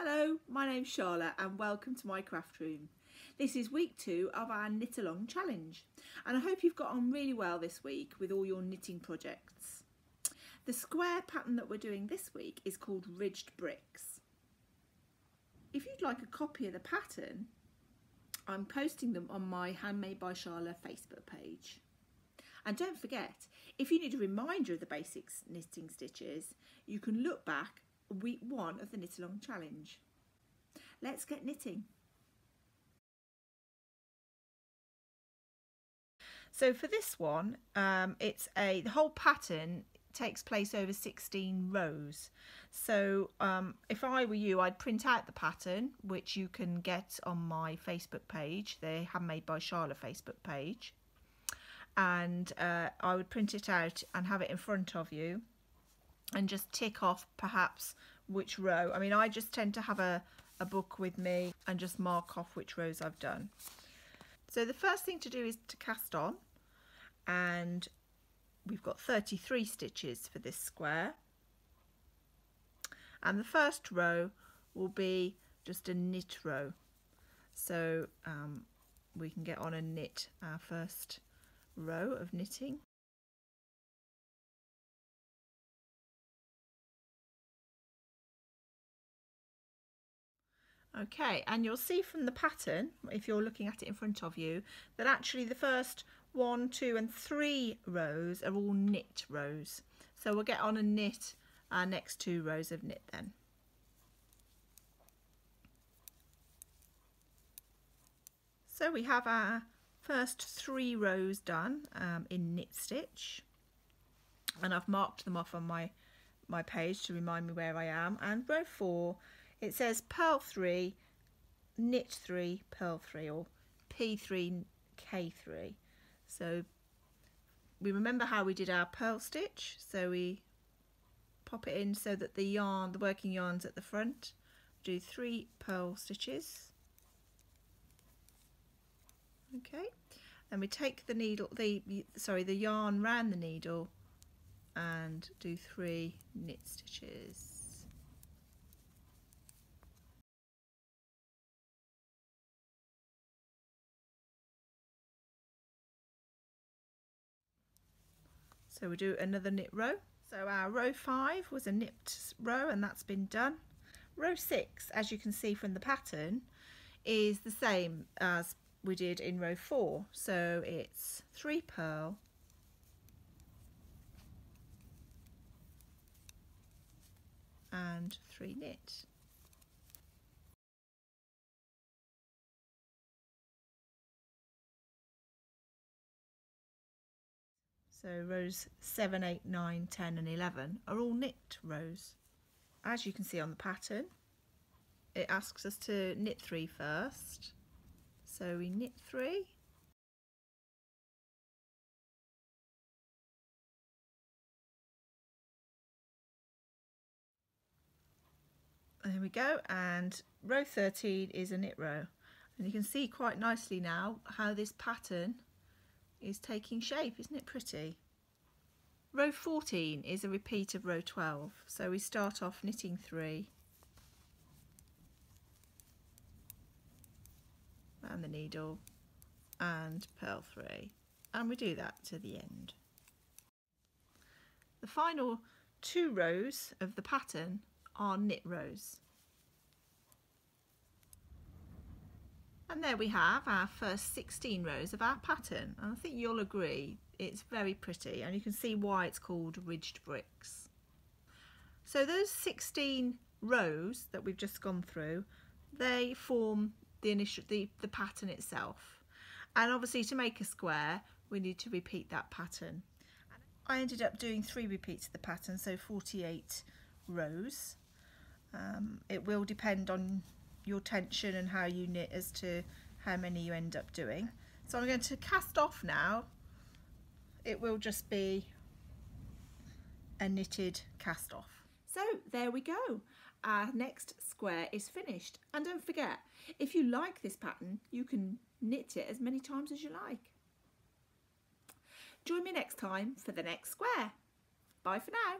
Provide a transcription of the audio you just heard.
Hello, my name's Sharla and welcome to my craft room. This is week two of our knit along challenge and I hope you've got on really well this week with all your knitting projects. The square pattern that we're doing this week is called Ridged Bricks. If you'd like a copy of the pattern, I'm posting them on my Handmade by Sharla Facebook page. And don't forget, if you need a reminder of the basics knitting stitches, you can look back week one of the Knit Along Challenge. Let's get knitting. So for this one, um, it's a the whole pattern takes place over 16 rows. So um, if I were you, I'd print out the pattern, which you can get on my Facebook page, the Handmade by Sharla Facebook page. And uh, I would print it out and have it in front of you and just tick off perhaps which row. I mean, I just tend to have a, a book with me and just mark off which rows I've done. So the first thing to do is to cast on and we've got 33 stitches for this square. And the first row will be just a knit row. So um, we can get on and knit our first row of knitting. Okay, and you'll see from the pattern, if you're looking at it in front of you, that actually the first one, two and three rows are all knit rows. So we'll get on and knit our next two rows of knit then. So we have our first three rows done um, in knit stitch and I've marked them off on my my page to remind me where I am and row four it says purl 3 knit 3 purl 3 or p3 k3 so we remember how we did our purl stitch. So we pop it in so that the yarn the working yarns at the front do three purl stitches. Okay. And we take the needle the sorry the yarn round the needle and do three knit stitches So we do another knit row. So our row five was a knit row and that's been done. Row six, as you can see from the pattern, is the same as we did in row four. So it's three purl, and three knit. So rows 7, 8, 9, 10 and 11 are all knit rows. As you can see on the pattern, it asks us to knit three first. So we knit three. There we go and row 13 is a knit row and you can see quite nicely now how this pattern is taking shape. Isn't it pretty? Row 14 is a repeat of row 12. So we start off knitting three and the needle and purl three and we do that to the end. The final two rows of the pattern are knit rows. And there we have our first 16 rows of our pattern. And I think you'll agree it's very pretty and you can see why it's called ridged bricks. So those 16 rows that we've just gone through, they form the initial the, the pattern itself. And obviously to make a square, we need to repeat that pattern. I ended up doing three repeats of the pattern, so 48 rows. Um, it will depend on your tension and how you knit as to how many you end up doing. So I'm going to cast off now. It will just be a knitted cast off. So there we go. Our next square is finished. And don't forget, if you like this pattern, you can knit it as many times as you like. Join me next time for the next square. Bye for now.